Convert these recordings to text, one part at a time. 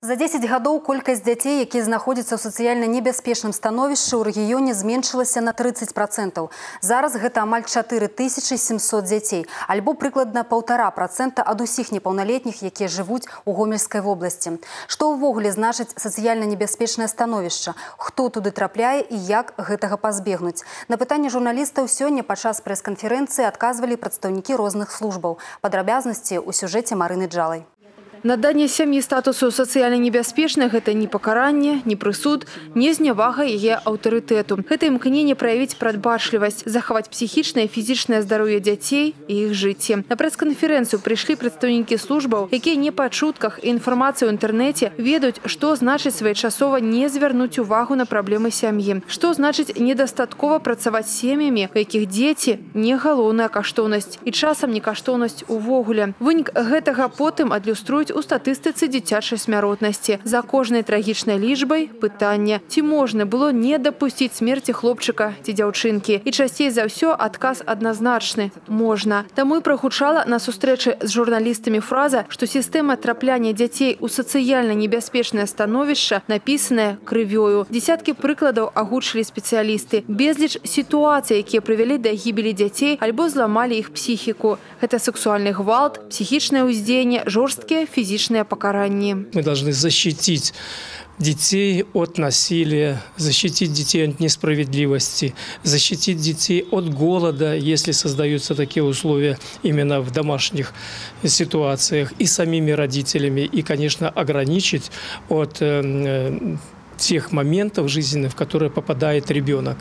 За 10 гадоў колькасць дзяцей, якія знаходзяцца ў сацыяльна небяспечным становішчы ў рэгіёне зменшылася на 30 процентаў. Зараз гэта амаль 4700 дзяцей, альбо прыкладна полтора процента ад усіх непаўналетніх, якія жывуць у гомельскай вобласці. Што ўвогуле значыць сацыяльна небяспечнае становішча? Хто туды трапляе і як гэтага пазбегнуць? На пытанне журналістаў сёння падчас прэс-канферэнцыі адказвалі прадстаўнікі розных службаў. Падрабязнасці ў сюжэце Марыны Джалай. Наданне сям'і статусу сацыяльна небяспечных гэта не пакаранне, не прысуд, не знявага яе аўтарытэту. Гэта імкненне праявіць прадбачлівасць, захаваць псіхічнае і фізічнае здароўе дзяцей і іх жыцці. На прэс-канферэнцыю прыйшлі прадстаўнікі службаў, якія не па чутках і інфармацыю ў інтэрнэце ведаюць, што значыць своечасова не звярнуць увагу на праблемы сям'і. Што значыць недастаткова працаваць сем'ямі, у якіх дзеці не галоўная каштоўнасць і часам не каштоўнасць увогуле. Вынік гэтага потым адлюструюць ёсць у статыстыцы дзіцячай смяротнасці. За кожнай трагічнай лічбай пытанне, ці можна было не дапусціць смерці хлопчыка ці дзяўчынкі. І часцей за ўсё адказ адназначны. Можна. Таму і прагучала на сустрэчы з журналістамі фраза, што сістэма трапляня дзяцей у сацыяльна небяспечнае становішча напісаная крывёю. Десяткі прыкладаў агучылі спецыялісты. Безліч сітуацый, якія прывялі да гібелі дзяцей альбо зламалі іх псіхіку. Гэта сексуальны гвалт, псіхічнае ўздзеянне, жорсткія физичное покарание. Мы должны защитить детей от насилия, защитить детей от несправедливости, защитить детей от голода, если создаются такие условия именно в домашних ситуациях, и самими родителями, и, конечно, ограничить от э, тех моментов жизненных, в которые попадает ребенок.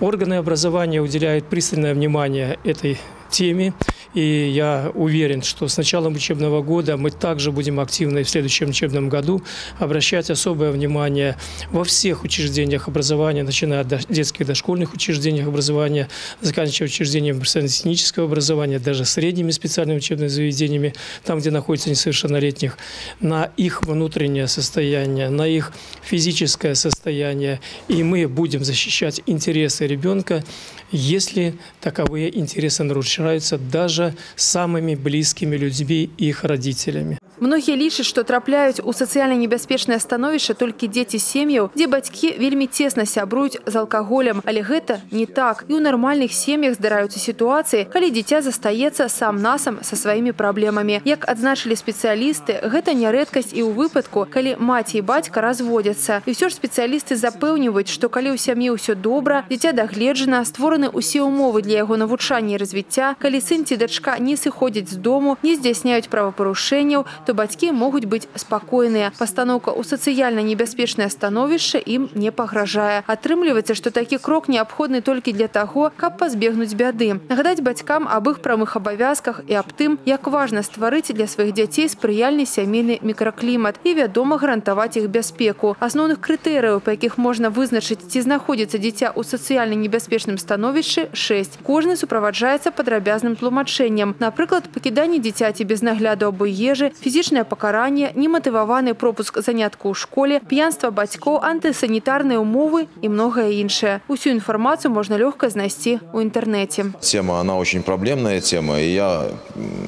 Органы образования уделяют пристальное внимание этой теме. И я уверен, что с началом учебного года мы также будем активно и в следующем учебном году обращать особое внимание во всех учреждениях образования, начиная от детских дошкольных учреждениях образования, заканчивая учреждением профессионально-технического образования, даже средними специальными учебными заведениями, там, где находятся несовершеннолетних, на их внутреннее состояние, на их физическое состояние. И мы будем защищать интересы ребенка, если таковые интересы нарушаются даже самыми близкими людьми и их родителями. Многие лічаць, што трапляюць у сацыяльна небяспечнае становішча толькі дзеці сем'яў, дзе бацькі вельмі цесна сябруюць з алкаголем, але гэта не так. І ў нармальных сем'ях здараюцца сітуацыі, калі дзіця застаецца сам-насам са сваімі праблемамі. Як адзначылі спецыялісты, гэта не рэдкасць і ў выпадку, калі маці і бацька разводзяцца. І ўсё ж спецыялісты запэўніваюць, што калі ў сям'і ўсё добра, дзіця дагледжана, створаны ўсе ўмовы для яго навучання і развіцця, калі сын ці дачка не сыходзяць з дому, не здзяйсняюць правапарушэнняў, то што бацькі могуць быць спакойныя. Пастаноўка ў сацыяльна небяспечнае становішча ім не пагражае. Атрымліваецца, што такі крок неабходны толькі для таго, каб пазбегнуць бяды. Нагадаць бацькам аб іх прамых абавязках і аб тым, як важна стварыць для сваіх дзяцей спрыяльны сямейны мікраклімат і вядома гарантаваць іх бяспеку. Асноўных крытэрыяў, па якіх можна вызначыць, ці знаходзіцца дзіця ў сацыяльна небяспечным становішчы 6. Кожны суправаджаецца падрабязным тлумачэннем. Напрыклад, пакіданне дзіцяці без нагляду або ежы, фізічна фізічнае пакаранне, нематываваны пропуск заняткаў у школе, п'янства бацькоў, антысанітарныя умовы и многое іншае. Усю информацию можно легко знайсці в интернете. Тема, она очень проблемная тема, и я,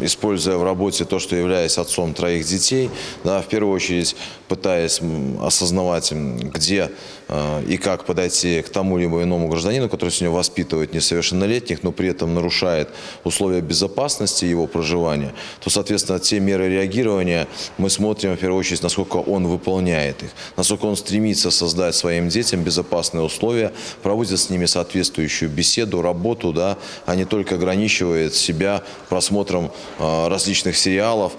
используя в работе то, что являюсь отцом троих детей, да, в первую очередь пытаясь осознавать, где э, и как подойти к тому либо иному гражданину, который сегодня воспитывает несовершеннолетних, но при этом нарушает условия безопасности его проживания, то, соответственно, те меры реагирования, мы смотрим, в первую очередь, насколько он выполняет их, насколько он стремится создать своим детям безопасные условия, проводит с ними соответствующую беседу, работу, да, а не только ограничивает себя просмотром э, различных сериалов.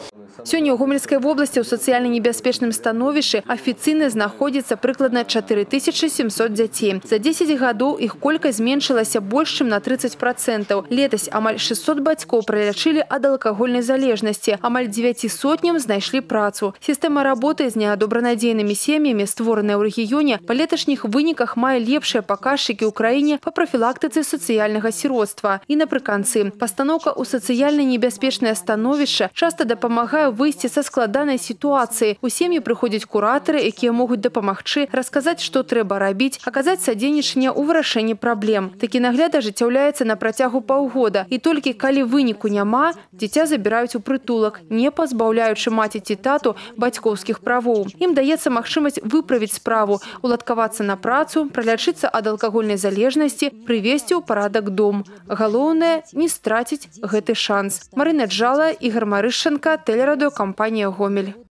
Сёння ў гомельскай вобласці ў сацыяльна небяспечным становішчы афіцыйна знаходзіцца прыкладна 4700 дзяцей. За 10 гадоў іх колькасць зменшылася больш чым на 30 процентаў. Летась амаль 600 бацькоў пралячылі ад алкагольнай залежнасці. Амаль 9 сотням знайшлі працу. Сістэма работы з неадобранадзейнымі сем'ямі, створаная ў рэгіёне, па леташніх выніках мае лепшыя паказчыкі ў краіне па прафілактыцы сацыяльнага сіродства. І напрыканцы, пастаноўка ў сацыяльна небяспечнае становішча часта дапамагае выйсці са складанай сітуацыі. У сем'і прыходзяць куратары, якія могуць дапамагчы, расказаць, што трэба рабіць, аказаць садзейнічанне ў вырашэнні праблем. Такі нагляд ажыццяўляецца на працягу паўгода. І толькі калі выніку няма, дзіця забіраюць у прытулак, не пазбаўляючы маці ці тату бацькоўскіх правоў. Ім даецца магчымасць выправіць справу, уладкавацца на працу, пралячыцца ад алкагольнай залежнасці, прывесці ў парадак дом. Галоўнае не страціць гэты шанс. Марына Джала, Ігор Марышченко, тэлерадыёкампанія Гомель.